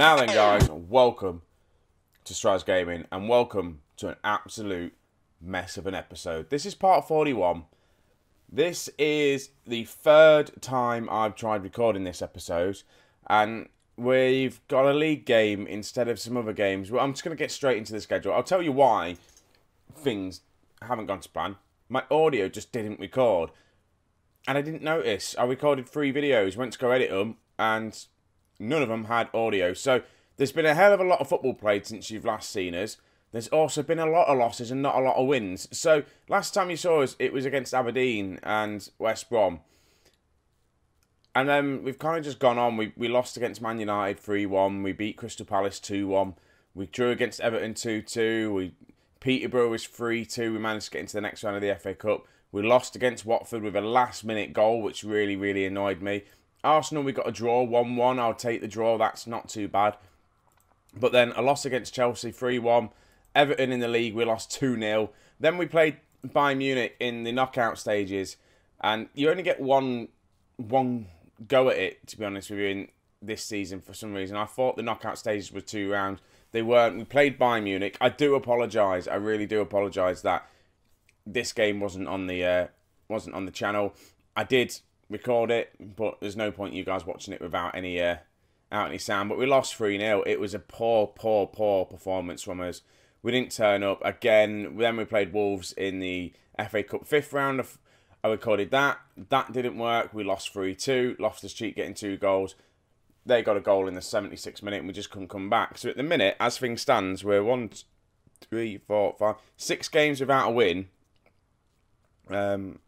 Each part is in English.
Now then, guys, welcome to Strasz Gaming and welcome to an absolute mess of an episode. This is part 41. This is the third time I've tried recording this episode, and we've got a league game instead of some other games. Well, I'm just going to get straight into the schedule. I'll tell you why things haven't gone to plan. My audio just didn't record, and I didn't notice. I recorded three videos, went to go edit them, and none of them had audio. So there's been a hell of a lot of football played since you've last seen us. There's also been a lot of losses and not a lot of wins. So last time you saw us, it was against Aberdeen and West Brom. And then we've kind of just gone on. We, we lost against Man United 3 1. We beat Crystal Palace 2 1. We drew against Everton 2 2. We Peterborough was 3 2. We managed to get into the next round of the FA Cup. We lost against Watford with a last minute goal, which really, really annoyed me. Arsenal, we got a draw 1 1. I'll take the draw. That's not too bad. But then a loss against Chelsea 3 1. Everton in the league, we lost 2 0. Then we played Bayern Munich in the knockout stages, and you only get one one go at it, to be honest with you, in this season for some reason. I thought the knockout stages were two rounds. They weren't. We played Bayern Munich. I do apologise. I really do apologise that this game wasn't on the uh, wasn't on the channel. I did record it, but there's no point you guys watching it without any uh, out any sound. But we lost 3 0. It was a poor, poor, poor performance from us. We didn't turn up again. Then we played Wolves in the FA Cup fifth round. I recorded that. That didn't work. We lost 3 2. Loftus Cheek getting two goals. They got a goal in the 76th minute and we just couldn't come back. So at the minute, as things stands, we're one, three, four, five, six games without a win. Um,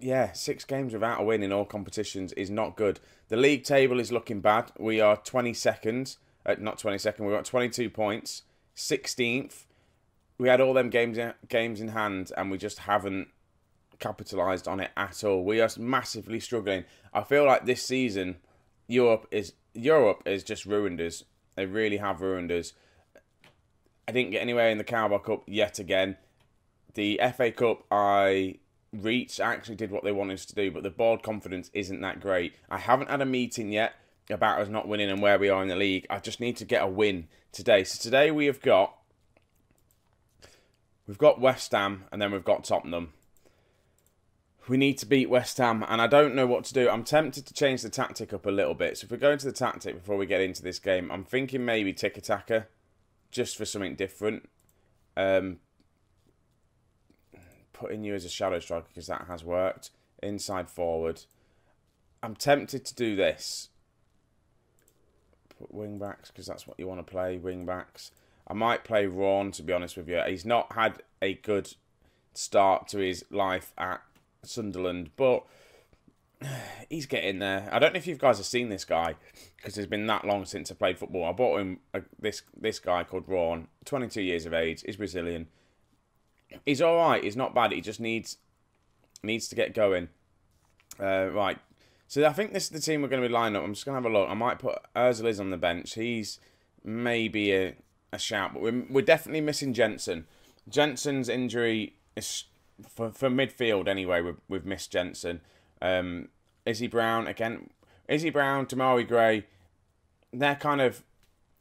yeah, six games without a win in all competitions is not good. The league table is looking bad. We are 22nd, uh, not 22nd, we've got 22 points, 16th. We had all them games in, games in hand and we just haven't capitalised on it at all. We are massively struggling. I feel like this season, Europe is Europe is just ruined us. They really have ruined us. I didn't get anywhere in the Carabao Cup yet again. The FA Cup, I reached actually did what they wanted us to do, but the board confidence isn't that great. I haven't had a meeting yet about us not winning and where we are in the league. I just need to get a win today. So today we have got we've got West Ham and then we've got Tottenham. We need to beat West Ham, and I don't know what to do. I'm tempted to change the tactic up a little bit. So if we go into the tactic before we get into this game, I'm thinking maybe tiki taka, just for something different. Um, putting you as a shadow striker because that has worked. Inside forward. I'm tempted to do this. Put wing backs because that's what you want to play. Wing backs. I might play Raun to be honest with you. He's not had a good start to his life at Sunderland, but he's getting there. I don't know if you guys have seen this guy because it's been that long since I played football. I bought him a, this this guy called Raun, 22 years of age. He's Brazilian he's all right. He's not bad. He just needs needs to get going. Uh, right. So I think this is the team we're going to be lining up. I'm just going to have a look. I might put Ozil on the bench. He's maybe a, a shout, but we're, we're definitely missing Jensen. Jensen's injury is for, for midfield anyway. We've, we've missed Jensen. Um, Izzy Brown again. Izzy Brown, Demarai Gray. They're kind of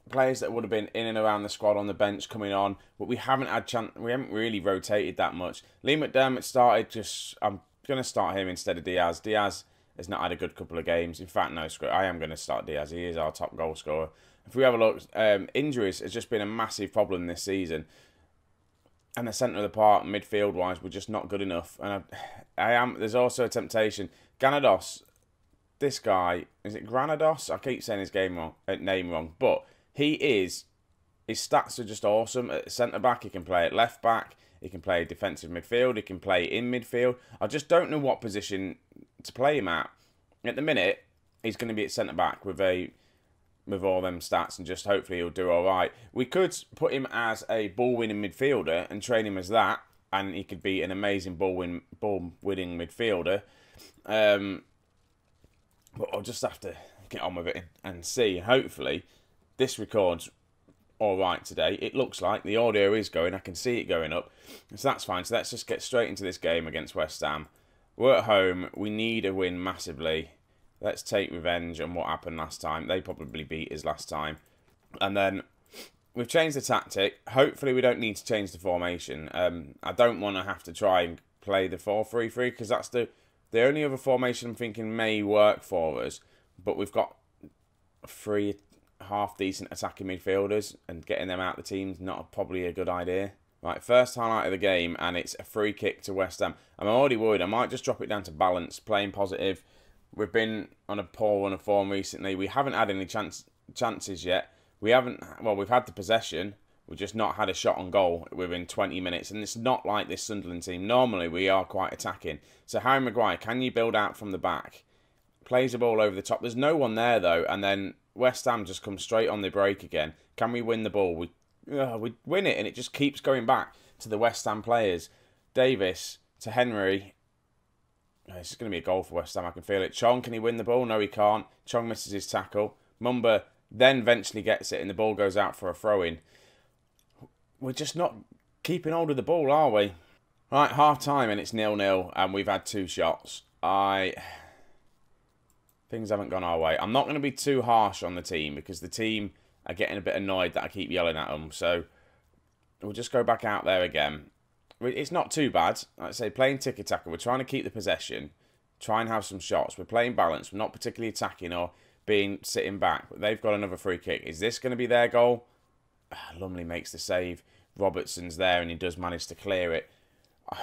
players that would have been in and around the squad on the bench coming on, but we haven't had chance. We haven't really rotated that much. Lee McDermott started. Just I'm going to start him instead of Diaz. Diaz has not had a good couple of games. In fact, no, I am going to start Diaz. He is our top goal scorer. If we have a look, um, injuries has just been a massive problem this season. And the centre of the park, midfield wise, we're just not good enough. And I, I am. There's also a temptation. Ganados, this guy is it Granados? I keep saying his game wrong, uh, name wrong, but he is, his stats are just awesome. At centre back, he can play at left back, he can play defensive midfield, he can play in midfield. I just don't know what position to play him at. At the minute, he's going to be at centre back with a with all them stats and just hopefully he'll do all right. We could put him as a ball winning midfielder and train him as that, and he could be an amazing ball win ball winning midfielder. Um, but I'll just have to get on with it and see. Hopefully, this records all right today. It looks like the audio is going. I can see it going up. So that's fine. So let's just get straight into this game against West Ham. We're at home. We need a win massively. Let's take revenge on what happened last time. They probably beat us last time. And then we've changed the tactic. Hopefully, we don't need to change the formation. Um, I don't want to have to try and play the 4 3 3 because that's the, the only other formation I'm thinking may work for us. But we've got three half decent attacking midfielders, and getting them out of the team's not probably a good idea. Right, first highlight of the game, and it's a free kick to West Ham. I'm already worried. I might just drop it down to balance, playing positive. We've been on a poor run of form recently. We haven't had any chance chances yet. We haven't. Well, we've had the possession. We've just not had a shot on goal within 20 minutes, and it's not like this Sunderland team. Normally, we are quite attacking. So, Harry Maguire, can you build out from the back? Plays the ball over the top. There's no one there though, and then West Ham just come straight on the break again. Can we win the ball? We uh, we win it, and it just keeps going back to the West Ham players. Davis to Henry. Oh, this is going to be a goal for West Ham. I can feel it. Chong, can he win the ball? No, he can't. Chong misses his tackle. Mumba then eventually gets it, and the ball goes out for a throw in. We're just not keeping hold of the ball, are we? Right, half time, and it's nil nil, and we've had two shots. I. Things haven't gone our way. I'm not going to be too harsh on the team because the team are getting a bit annoyed that I keep yelling at them. So we'll just go back out there again. It's not too bad. Like I say, playing tiki taka. We're trying to keep the possession, try and have some shots. We're playing balance. We're not particularly attacking or being sitting back. But they've got another free kick. Is this going to be their goal? Ah, Lumley makes the save. Robertson's there and he does manage to clear it.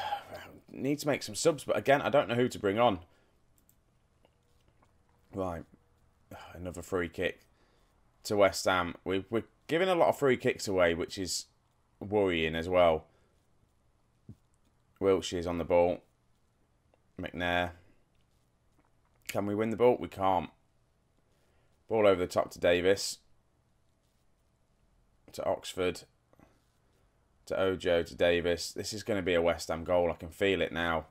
Need to make some subs, but again, I don't know who to bring on. Right, another free kick to West Ham. We're, we're giving a lot of free kicks away, which is worrying as well. Wilshere's on the ball. McNair. Can we win the ball? We can't. Ball over the top to Davis. To Oxford. To Ojo, to Davis. This is going to be a West Ham goal. I can feel it now.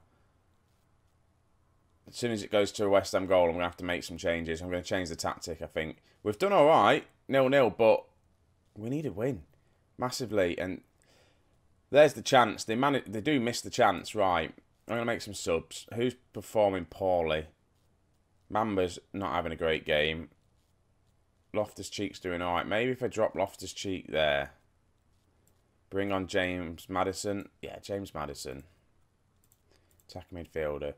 As soon as it goes to a West Ham goal, I'm going to have to make some changes. I'm going to change the tactic, I think. We've done all right, nil-nil, but we need a win massively. And there's the chance. They man they do miss the chance, right? I'm going to make some subs. Who's performing poorly? Mumba's not having a great game. Loftus Cheek's doing all right. Maybe if I drop Loftus Cheek there, bring on James Maddison. Yeah, James Maddison, Attack midfielder.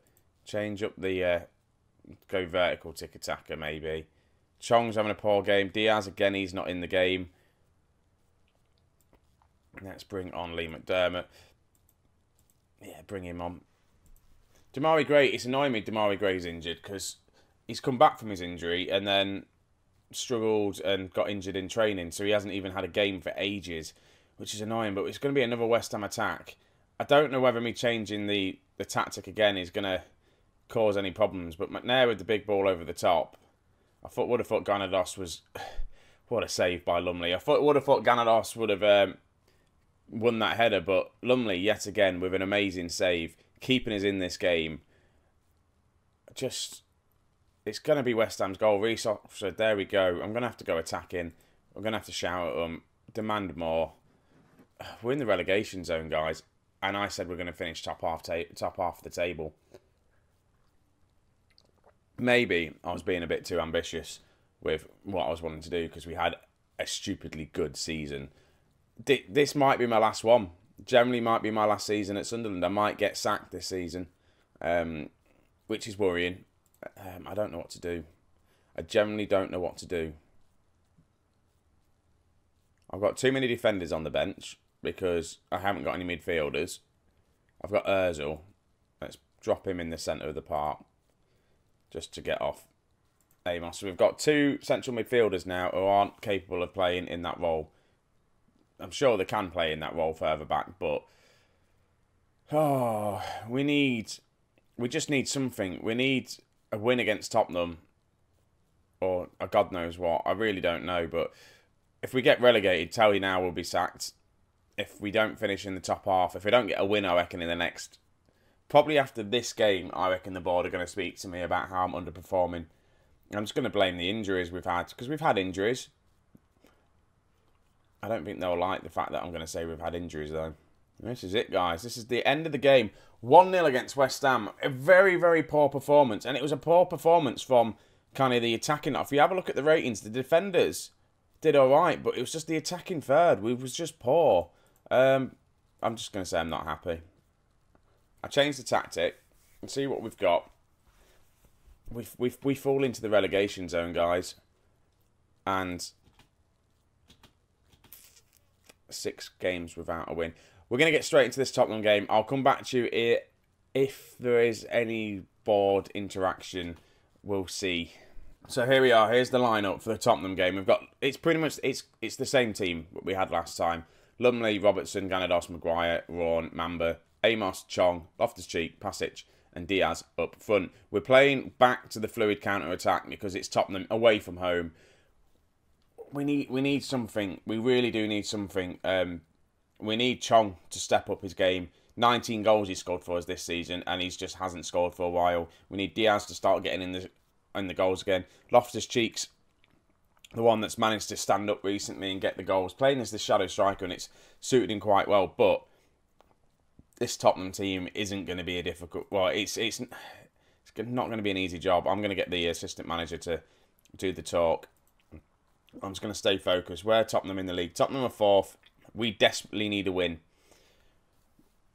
Change up the uh, go vertical tiki taka maybe. Chong's having a poor game. Diaz again, he's not in the game. Let's bring on Lee McDermott. Yeah, bring him on. Demarai Gray, it's annoying me Demarai Gray's injured because he's come back from his injury and then struggled and got injured in training, so he hasn't even had a game for ages, which is annoying. But it's going to be another West Ham attack. I don't know whether me changing the, the tactic again is going to cause any problems. But McNair with the big ball over the top, I thought would have thought Granados was what a save by Lumley. I thought would have thought Granados would have um, won that header, but Lumley yet again with an amazing save, keeping us in this game. Just it's going to be West Ham's goal. Reece Oxford, there we go. I'm going to have to go attacking. I'm going to have to shout at them, demand more. We're in the relegation zone, guys, and I said we're going to finish top half top half of the table maybe I was being a bit too ambitious with what I was wanting to do because we had a stupidly good season. This might be my last one. Generally, might be my last season at Sunderland. I might get sacked this season, um, which is worrying. Um, I don't know what to do. I generally don't know what to do. I've got too many defenders on the bench because I haven't got any midfielders. I've got Ozil. Let's drop him in the centre of the park just to get off Amos. So we've got two central midfielders now who aren't capable of playing in that role. I'm sure they can play in that role further back, but oh, we need, we just need something. We need a win against Tottenham, or a God knows what. I really don't know, but if we get relegated, tell you now we'll be sacked. If we don't finish in the top half, if we don't get a win, I reckon in the next probably after this game, I reckon the board are going to speak to me about how I'm underperforming. I'm just going to blame the injuries we've had because we've had injuries. I don't think they'll like the fact that I'm going to say we've had injuries though. This is it, guys. This is the end of the game. 1 0 against West Ham. A very, very poor performance. And it was a poor performance from kind of the attacking. If you have a look at the ratings, the defenders did all right, but it was just the attacking third. We was just poor. Um, I'm just going to say I'm not happy. I changed the tactic and see what we've got. We we we fall into the relegation zone, guys, and six games without a win. We're going to get straight into this Tottenham game. I'll come back to you if there is any board interaction. We'll see. So here we are. Here's the lineup for the Tottenham game. We've got it's pretty much it's it's the same team that we had last time. Lumley, Robertson, Ganados, Maguire, Raun, Mumba, Amos, Chong, Loftus Cheek, Pasic, and Diaz up front. We're playing back to the fluid counter attack because it's Tottenham away from home. We need we need something. We really do need something. Um, we need Chong to step up his game. 19 goals he scored for us this season, and he just hasn't scored for a while. We need Diaz to start getting in the in the goals again. Loftus Cheeks, the one that's managed to stand up recently and get the goals, playing as the shadow striker, and it's suited him quite well. But this Tottenham team isn't going to be a difficult. Well, it's it's it's not going to be an easy job. I'm going to get the assistant manager to do the talk. I'm just going to stay focused. Where are Tottenham in the league? Tottenham are fourth. We desperately need a win.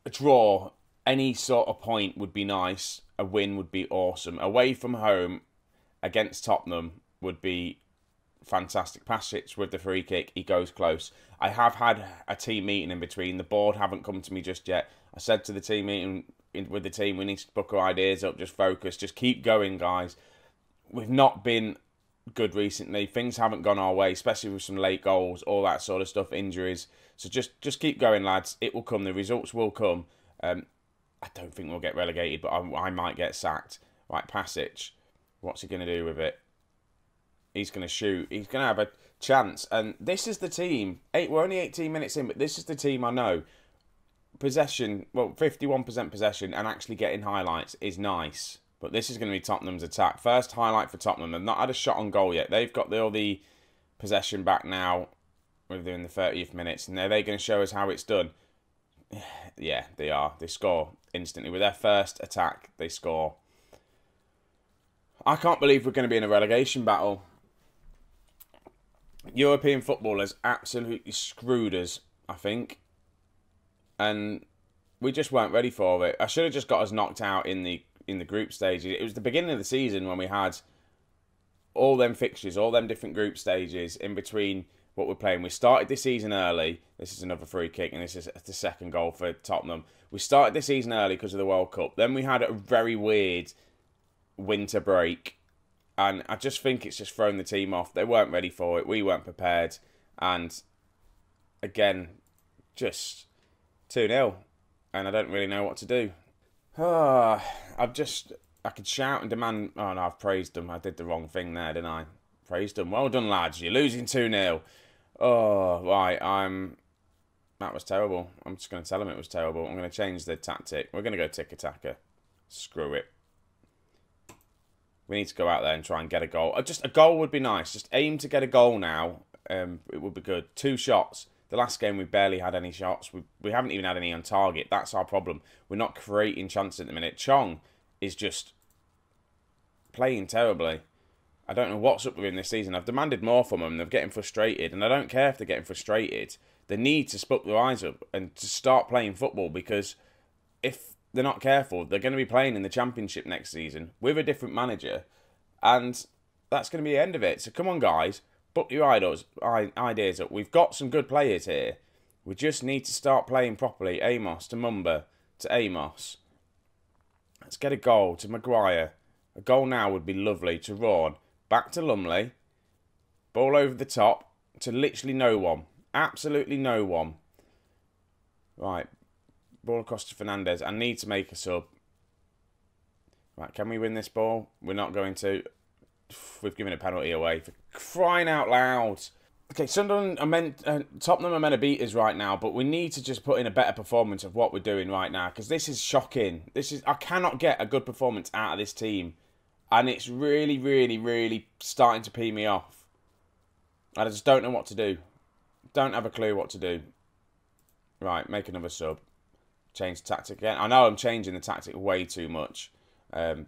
A draw, any sort of point would be nice. A win would be awesome. Away from home against Tottenham would be fantastic. Pasic with the free kick, he goes close. I have had a team meeting in between. The board haven't come to me just yet. I said to the team meeting with the team, we need to book our ideas up, just focus, just keep going, guys. We've not been good recently. Things haven't gone our way, especially with some late goals, all that sort of stuff, injuries. So just just keep going, lads. It will come. The results will come. Um, I don't think we'll get relegated, but I, I might get sacked. Right, Pasic. What's he going to do with it? He's going to shoot. He's going to have a chance. And this is the team. Eight. We're only 18 minutes in, but this is the team I know. Possession, well, 51% possession and actually getting highlights is nice. But this is going to be Tottenham's attack. First highlight for Tottenham. They've not had a shot on goal yet. They've got the, all the possession back now within the 30th minutes. And are they going to show us how it's done? yeah, they are. They score instantly. With their first attack, they score. I can't believe we're going to be in a relegation battle. European football has absolutely screwed us, I think. And we just weren't ready for it. I should have just got us knocked out in the in the group stages. It was the beginning of the season when we had all them fixtures, all them different group stages in between what we're playing. We started this season early. This is another free kick, and this is the second goal for Tottenham. We started this season early because of the World Cup. Then we had a very weird winter break, and I just think it's just thrown the team off. They weren't ready for it. We weren't prepared, and again, just two 0 and I don't really know what to do. Ah, I've just I could shout and demand. Oh no, I've praised them. I did the wrong thing there, didn't I? Praised them. Well done, lads. You're losing two 0 Oh right, I'm. That was terrible. I'm just going to tell them it was terrible. I'm going to change the tactic. We're going to go tiki taka. Screw it. We need to go out there and try and get a goal. Uh, just a goal would be nice. Just aim to get a goal now. Um, it would be good. Two shots. The last game we barely had any shots. We we haven't even had any on target. That's our problem. We're not creating chances at the minute. Chong is just playing terribly. I don't know what's up with him this season. I've demanded more from them. They're getting frustrated, and I don't care if they're getting frustrated. They need to split their eyes up and to start playing football because if they're not careful, they're going to be playing in the championship next season with a different manager, and that's going to be the end of it. So come on, guys, book your idols, ideas up. We've got some good players here. We just need to start playing properly. Amos to Mumba to Amos. Let's get a goal to Maguire. A goal now would be lovely to Raun. Back to Lumley. Ball over the top to literally no one. Absolutely no one. Right, Ball across to Fernandez. I need to make a sub. Right, can we win this ball? We're not going to. We've given a penalty away for crying out loud. Okay, Sunderland are meant, uh, Tottenham are meant to beat us right now, but we need to just put in a better performance of what we're doing right now because this is shocking. This is I cannot get a good performance out of this team, and it's really, really, really starting to pee me off. I just don't know what to do. Don't have a clue what to do. Right, make another sub change tactic again. I know I'm changing the tactic way too much. Um,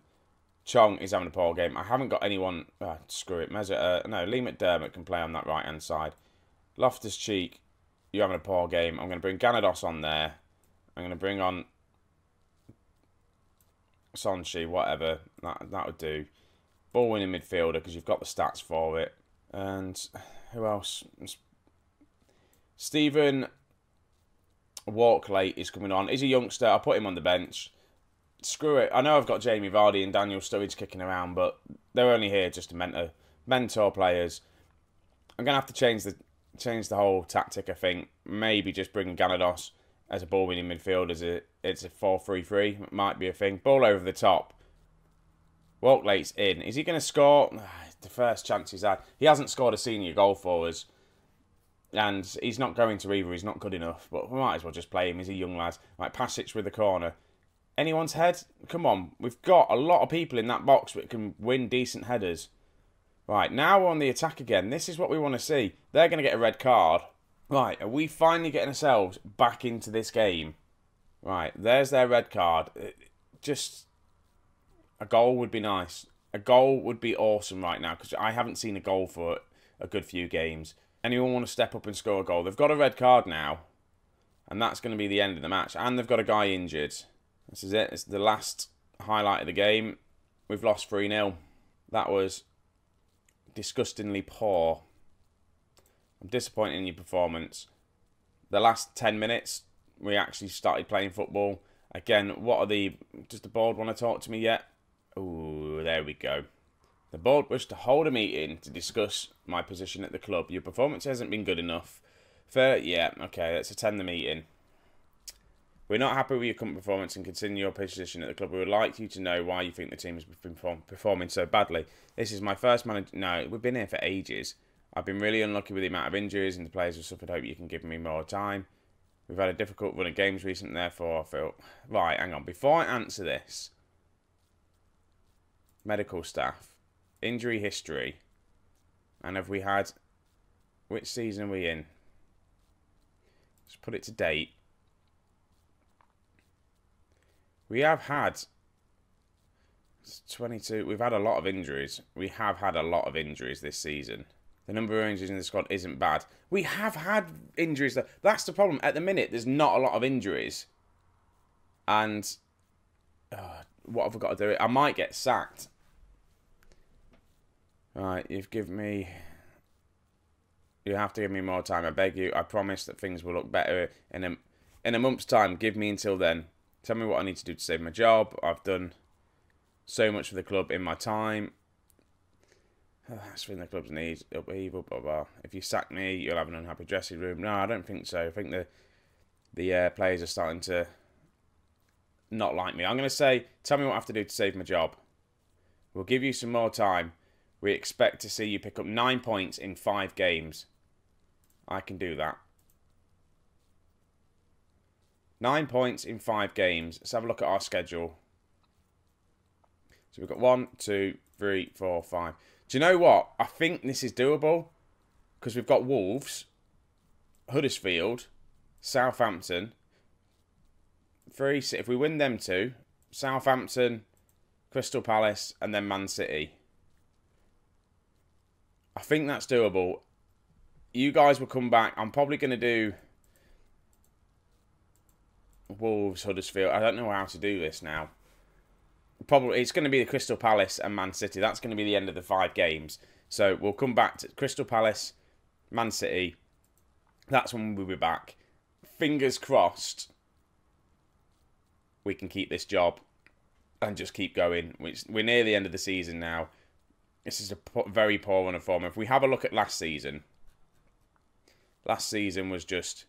Chong is having a poor game. I haven't got anyone. Oh, screw it. Mezza, uh, no, Lee McDermott can play on that right hand side. Loftus Cheek, you're having a poor game. I'm going to bring Ganados on there. I'm going to bring on Sonshi, whatever. That, that would do. Ball winning midfielder because you've got the stats for it. And who else? Stephen Walkley is coming on. He's a youngster. I'll put him on the bench. Screw it. I know I've got Jamie Vardy and Daniel Sturridge kicking around, but they're only here just to mentor mentor players. I'm gonna have to change the change the whole tactic. I think maybe just bring Ganados as a ball winning midfield as a it's a 4-3-3 might be a thing. Ball over the top. Walkley's in. Is he going to score? Ah, the first chance he's had. He hasn't scored a senior goal for us. And he's not going to either. He's not good enough. But we might as well just play him. He's a young lad. Like Pasic with the corner. Anyone's head? Come on. We've got a lot of people in that box that can win decent headers. Right, now we're on the attack again. This is what we want to see. They're going to get a red card. Right, are we finally getting ourselves back into this game? Right, there's their red card. Uh, just a goal would be nice. A goal would be awesome right now because I haven't seen a goal for a good few games. Anyone want to step up and score a goal? They've got a red card now, and that's going to be the end of the match. And they've got a guy injured. This is it. It's the last highlight of the game. We've lost 3 0. That was disgustingly poor. I'm disappointed in your performance. The last 10 minutes, we actually started playing football. Again, what are the. Does the board want to talk to me yet? Oh, there we go. The board wished to hold a meeting to discuss my position at the club. Your performance hasn't been good enough. Fair, yeah, okay, let's attend the meeting. We're not happy with your current performance and continue your position at the club. We would like you to know why you think the team has been performing so badly. This is my first manager. No, we've been here for ages. I've been really unlucky with the amount of injuries and the players have suffered. Hope you can give me more time. We've had a difficult run of games recently, therefore I feel... Right, hang on. Before I answer this, medical staff, injury history, and have we had... Which season are we in? Let's put it to date. We have had 22. We've had a lot of injuries. We have had a lot of injuries this season. The number of injuries in the squad isn't bad. We have had injuries. That's the problem. At the minute, there's not a lot of injuries. And uh, what have I got to do? I might get sacked. Right, you've given me... You have to give me more time. I beg you. I promise that things will look better in a, in a month's time. Give me until then. Tell me what I need to do to save my job. I've done so much for the club in my time. That's when the club's needs upheaval, blah, blah. If you sack me, you'll have an unhappy dressing room. No, I don't think so. I think the the uh, players are starting to not like me. I'm going to say, tell me what I have to do to save my job. We'll give you some more time. We expect to see you pick up nine points in five games. I can do that. Nine points in five games. Let's have a look at our schedule. So we've got one, two, three, four, five. Do you know what? I think this is doable because we've got Wolves, Huddersfield, Southampton. Three. If we win them two, Southampton, Crystal Palace, and then Man City. I think that's doable. You guys will come back. I'm probably going to do Wolves, Huddersfield. I don't know how to do this now. Probably it's going to be the Crystal Palace and Man City. That's going to be the end of the five games. So we'll come back to Crystal Palace, Man City. That's when we'll be back. Fingers crossed. We can keep this job and just keep going. We're near the end of the season now. This is a very poor run of form. If we have a look at last season, last season was just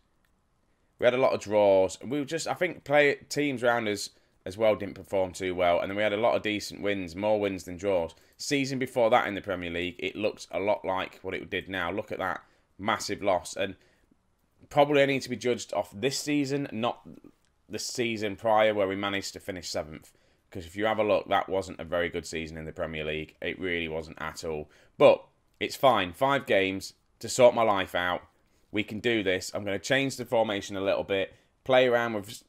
we had a lot of draws. We were just, I think, play teams around us as well didn't perform too well, and then we had a lot of decent wins, more wins than draws. Season before that in the Premier League, it looked a lot like what it did now. Look at that massive loss, and probably I need to be judged off this season, not the season prior where we managed to finish seventh. Because if you have a look, that wasn't a very good season in the Premier League. It really wasn't at all. But it's fine. Five games to sort my life out we can do this. I'm going to change the formation a little bit, play around with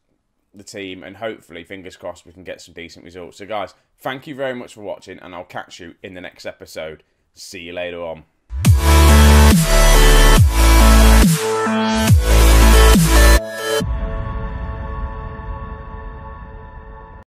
the team, and hopefully, fingers crossed, we can get some decent results. So, guys, thank you very much for watching, and I'll catch you in the next episode. See you later on.